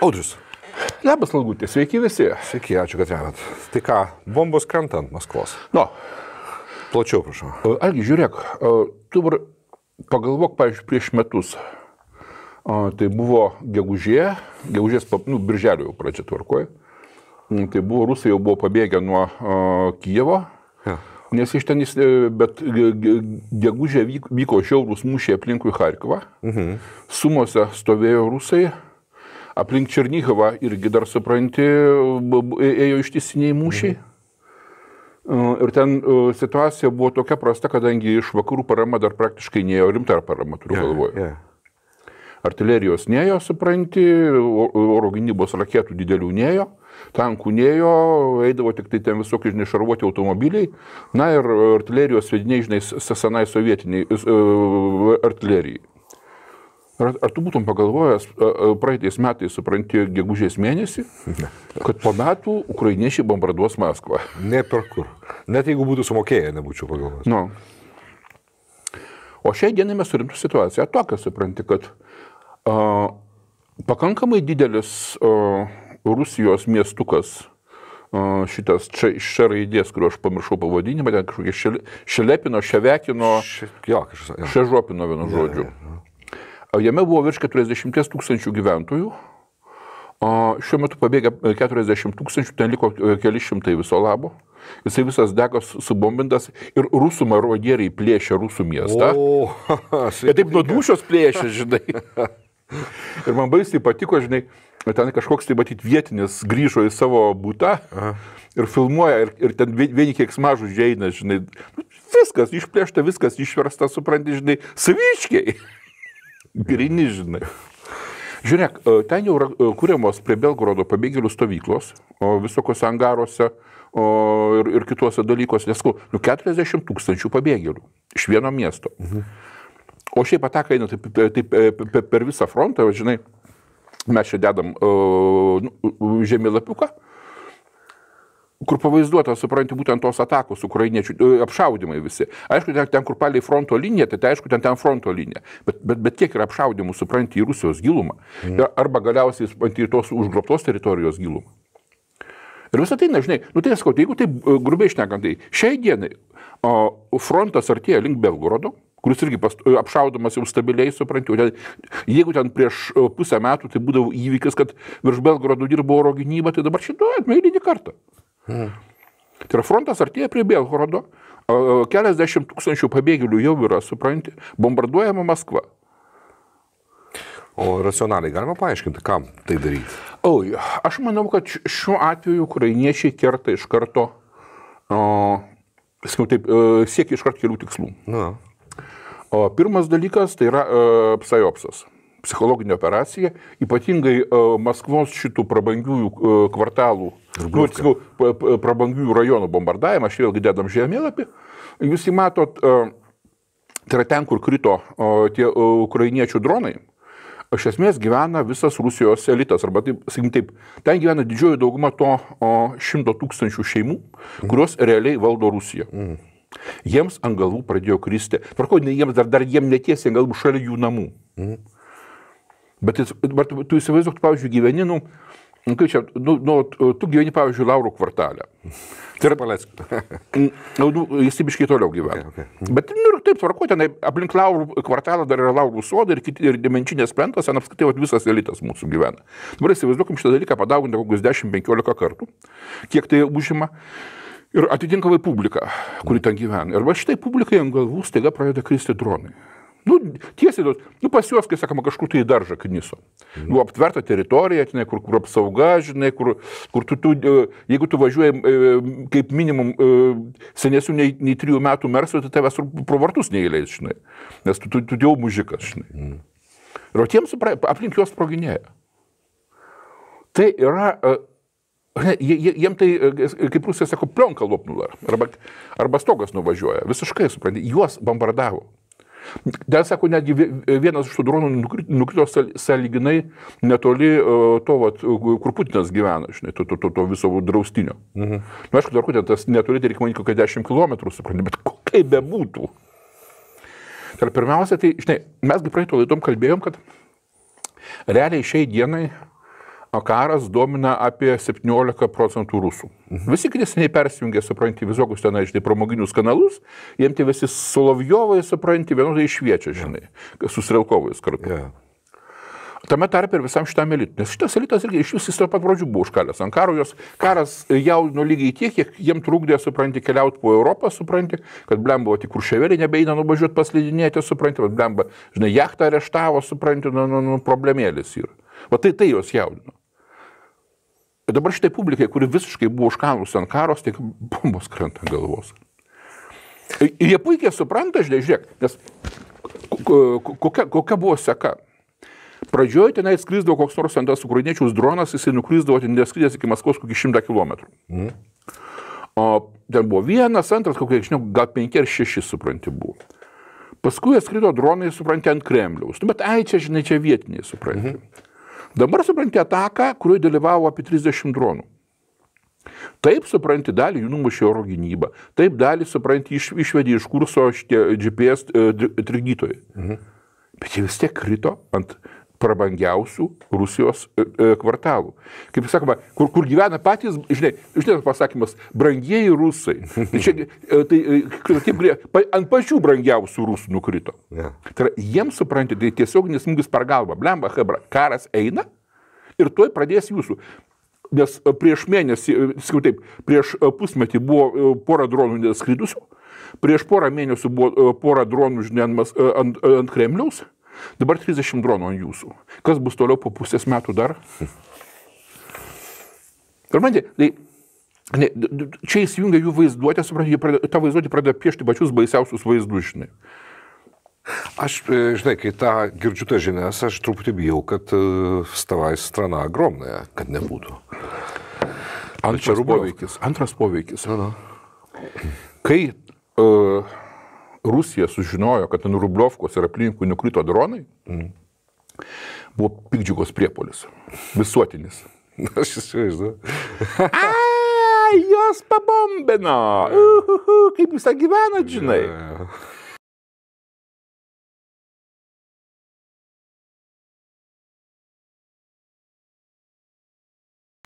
Audrius. Labas, Laugutė, sveiki visi. Sveiki, ačiū, kad remet. Tai ką, bombos krenta ant Maskvos. Nu, Plačiau, prašau. Algi, žiūrėk, a, tu dabar pagalvok, pavyzdžiui, prieš metus. A, Tai buvo gegužė, gegužės, nu, birželio jau pradžia tvarkoja. Tai buvo, rusai jau buvo pabėgę nuo Kijevo. Ja. Nes iš ten, jis, e, bet ge- ge- gegužė vyk- vyko šiaurūs mūšiai aplinkui Harkovą. Mhm. Sumose stovėjo rusai. Aplink Černygovą irgi dar supranti, ėjo ištisiniai mūšiai. Mhm. Ir ten e, situacija buvo tokia prasta, kadangi iš vakarų parama dar praktiškai neėjo rimta parama, turiu galvoje. Ja. Artilerijos neėjo, supranti, oro gynybos raketų didelių neėjo, tankų neėjo, eidavo tik tai ten visokie, žinai, šarvuoti automobiliai, na ir artilerijos svediniai, žinai, s- senai sovietiniai e, artilerijai. Ar, ar tu būtum pagalvojęs praeitais metais, supranti, gegužės mėnesį, kad po metų ukrainiečiai bombarduos Maskvą? Ne per kur. Net jeigu būtų sumokėję, nebūčiau pagalvojęs. Nu. O šiai dienai mes turim situaciją tokią, supranti, kad a, pakankamai didelis a, Rusijos miestukas, šitas čia raidės, kurio aš pamiršau pavadinimą, ten kažkokie šele- šelepino, ševekino, Ši- Jo, kažkas. Ja. šežopino vienu žodžiu. A, Jame buvo virš 40 tūkstančių gyventojų. Šiuo metu pabėgę 40 tūkstančių, ten liko e, keli šimtai viso labo. Jisai visas degas subombintas ir rusų marodieriai plėšia rusų miestą. O, Ir taip nuo dušios plėšia, žinai. Ir man baisiai patiko, žinai, ten kažkoks tai matyti vietinis grįžo į savo būtą ir filmuoja, ir, ir ten vie- vieni kiek smažų žieina, žinai. Nu, Viskas išplėšta, viskas išversta, supranti, žinai, saviškiai. Grini, žinai. Žiūrėk, e, ten jau yra e, kūriamos prie Belgorodo pabėgėlių stovyklos, o visokiose angaruose ir, ir kituose dalykuose, nes, sakau, nu 40 tūkstančių pabėgėlių iš vieno miesto. Mhm. O šiaip ataka eina taip, taip, taip per, visą frontą, žinai, mes čia dedam uh, žemėlapiuką, kur pavaizduota, supranti, būtent tos atakos ukrainiečių, e, apšaudimai visi. Aišku, ten, ten kur palei fronto linija, tai, tai aišku, ten ten fronto linija. Bet, bet, bet kiek yra apšaudimų, supranti, į Rusijos gilumą. Mm. Arba galiausiai, supranti, į tos užgrobtos teritorijos gilumą. Ir visą tai, na, žinai, nu tai sakau, tai jeigu taip e, grubiai šnekant, tai šiai dienai o, frontas artėja link Belgorodo, kuris irgi past, e, apšaudomas jau stabiliai, suprantu. Jeigu ten prieš pusę metų tai būdavo įvykis, kad virš Belgorodo dirbo oro gynyba, tai dabar šitą atmeilinį kartą. Hmm. Tai yra frontas artėja prie Belgorodo, o, o, keliasdešimt tūkstančių pabėgėlių jau yra, supranti, bombarduojama Maskva. o racionaliai galima paaiškinti, kam tai daryti. Oi, aš manau, kad šiuo atveju ukrainiečiai kerta iš karto, o, sakau, taip, e, siekia iš karto kelių tikslų. Na, O pirmas dalykas tai yra uh, psajopsas. Psichologinė operacija, ypatingai uh, Maskvos šitų prabangiųjų uh, kvartalų, nu, atsiprašau, prabangiųjų rajonų bombardavimą, aš vėlgi dedam žemėlapį. Jūs jį matot, uh, tai yra ten, kur krito tie ukrainiečių dronai. Iš esmės gyvena visas Rusijos elitas, arba taip, sakykim taip, ten gyvena didžioji dauguma to o, šimto tūkstančių šeimų, kurios realiai valdo Rusiją. Mm. Jiems ant galvų pradėjo kristi. Tvarko, jiems dar, dar jiem netiesiai galvų šalia jų namų. Mm. Bet dabar tu, įsivaizduok, pavyzdžiui, gyveni, nu, nu, kaip čia, nu, nu, tu gyveni, pavyzdžiui, Laurų kvartalę. Tai yra paleisk. Nu, nu, jis biškai toliau gyvena. Okay, Bet nu, ir taip tvarko, ten aplink Laurų kvartalą dar yra Laurų sodai ir, kiti- ir dimenčinės plentas, ten apskritai vat, visas elitas mūsų gyvena. Dabar įsivaizduokim šitą dalyką padauginti kokius 10-15 kartų, kiek tai užima. Ir atitinkamai publika, kuri ten gyvena. Ir va šitai publikai ant galvų staiga pradeda kristi dronai. Nu, tiesiai, nu, pas juos, kai sakoma, kažkur tai į daržą kniso. Nu, aptverta teritorija, žinai, kur, kur apsauga, žinai, kur, kur tu, tu, e, jeigu tu važiuoji e, kaip minimum e, senesnių nei, nei trijų metų mersų, tai tavęs pro vartus neįleis, žinai. Nes tu, tu, tu jau mužikas, žinai. Ir o tiems aplink juos sproginėja. Tai yra, jie, jie, jiem tai, kaip rusija sako, plionka lopnula, arba, arba stogas nuvažiuoja. Visiškai, supranti, juos bombardavo. Dar sako, netgi vie- vienas iš tų dronų nukri- nukrito saliginai netoli to, vat, kur Putinas gyvena, žinai, to, to, to, to viso draustinio. Mhm. Na, aišku, dar ten tas netoli, tai reikia manyti kokią 10 km, supranti, bet ko- kaip bebūtų. Tai pirmiausia, tai, žinai, mesgi praeito laidom kalbėjom, kad realiai šiai dienai o karas domina apie 17 procentų rusų. Visi kiti seniai persijungė, supranti, visokius tenai, žinai, pramoginius kanalus, jiems tie visi Solovjovai, supranti, vienodai išviečia, žinai, su Strelkovais kartu. Yeah. Tame tarpe ir visam šitam elitui. Nes šitas elitas irgi iš vis jis nuo pat pradžių buvo užkalęs ant karo, jos karas jaudino lygiai tiek, kiek jiem trukdė, supranti, keliauti po Europą, supranti, kad blemba tik kurševelį nebeina nuvažiuoti paslidinėti, supranti, kad blemba, žinai, jachtą areštavo, supranti, nu, nu, nu problemėlis yra. O tai tai jos jaudino. Ir dabar šitai publikai, kuri visiškai buvo užkalus ant karos, tik bombos krenta ant galvos. Ir jie puikiai supranta, žinai, žiūrėk, nes kokia, kokia buvo seka. Pradžioje tenai skrisdavo koks nors ant tas ukrainiečiaus dronas, jisai nukrisdavo ten neskridęs iki Maskvos kokį šimtą kilometrų. Mm. O ten buvo vienas, antras, kokie, žinau, gal penki ar šeši, supranti, buvo. Paskui atskrido dronai, supranti, ant Kremliaus. Nu, bet ai, čia, žinai, čia vietiniai, supranti. Mhm. Dabar, supranti, ataką, kurioje dalyvavo apie 30 dronų. Taip, supranti, dalį jų numušė oro gynyba. Taip, dalį, supranti, iš, išvedė iš kurso šitie GPS e, trikdytojai. Mhm. Bet jie vis tiek krito ant prabangiausių Rusijos e, e, kvartalų. Kaip sakoma, kur, kur gyvena patys, žinai, žinai pasakymas, brangieji rusai. Tai čia, e, tai, taip, ant pačių brangiausių rusų nukrito. Yeah. Tai yra, jiems supranti, tai tiesioginis smūgis per galvą. Blemba, hebra, karas eina ir tuoj pradės jūsų. Nes prieš mėnesį, sakau taip, prieš pusmetį buvo pora dronų neskridusių, prieš porą mėnesių buvo pora dronų, žinai, ant, ant, ant Kremliaus. Dabar 30 dronų ant jūsų. Kas bus toliau po pusės metų dar? Ir man, tai Ne, čia įsijungia jų vaizduotė, suprantate, pradė, ta vaizduotė pradeda piešti pačius baisiausius vaizdus, žinai. Aš, e, žinai, kai tą girdžiu tą žinias, aš truputį bijau, kad e, stavai strana agromnė, kad nebūtų. Antras poveikis. Antras poveikis. Na, na. Kai uh, Rusija sužinojo, kad ant Rubliovkos ir aplinkui nukrito dronai, mm. buvo pikdžiugos priepolis. Visuotinis. Aš įsivaizduoju. Ai, jos pabombino. Uhuhu, kaip jūs gyvenat, žinai. Yeah.